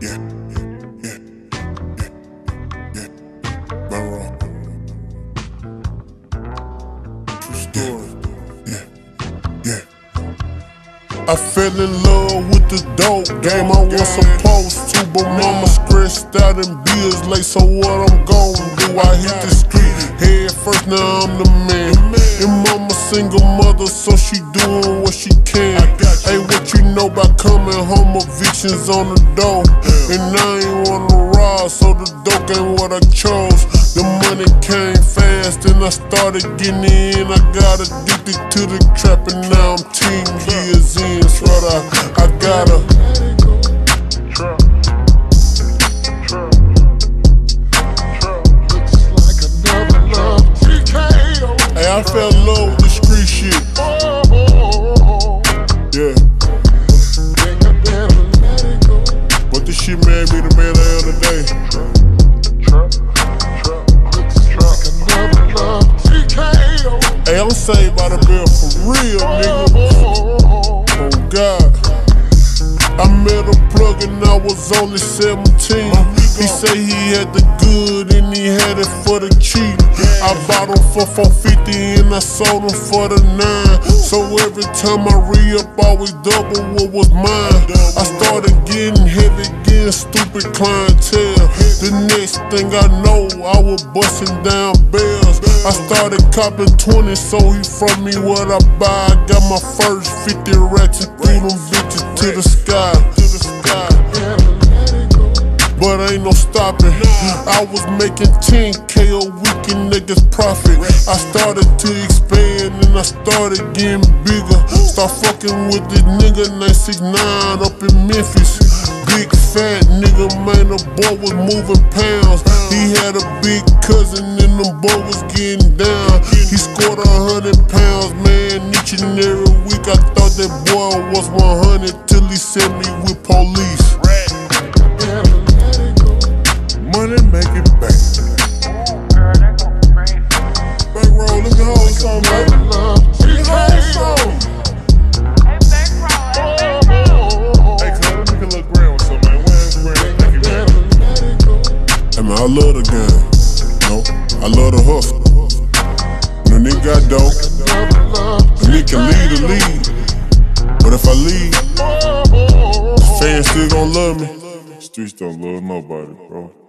Yeah, yeah, yeah. True story. I fell in love with the dope game. I was supposed to, but mama stressed out and bills late. So what I'm gon' do? I hit the street head first. Now I'm the man. And mama single mother, so she doing what she can. Hey, what know about coming home? Evictions on the door, and I ain't wanna ride, so the dope ain't what I chose. The money came fast, and I started getting in. I got addicted to the trap, and now I'm 10 years in. So I, I gotta. Hey, I fell in love with the street Hey, I'm saved by the bell for real, nigga. Oh God. I met a plug and I was only 17. He say he had the good and he had it for the cheap. I bought him for 450 and I sold him for the nine. So every time I re up, always double what was mine. I started getting heavy, getting stupid clientele. The next thing I know, I was busting down bells. I started copping 20, so he from me what I buy. I got my first 50 racks and threw them bitches to the sky. To the sky. But ain't no stopping. I was making 10k a week and niggas profit. I started to expand and I started getting bigger. Start fucking with this nigga named 6 9 up in Memphis. Big fat nigga, man, the boy was moving pounds. He had a big cousin and the boy was getting down. He scored a hundred pounds, man, each and every week. I thought that boy was 100 till he sent me with police. Money make it back. Bankroll, let me hold some, baby. Let me hold some. Hey, cuz, let me get a little grand with some, man. Where's the grand? Thank you, man. Man, I love the game. I love the hustle. When the nigga got dope, the nigga can lead the lead. But if I leave, fans still gon' love me. Streets don't love nobody, bro.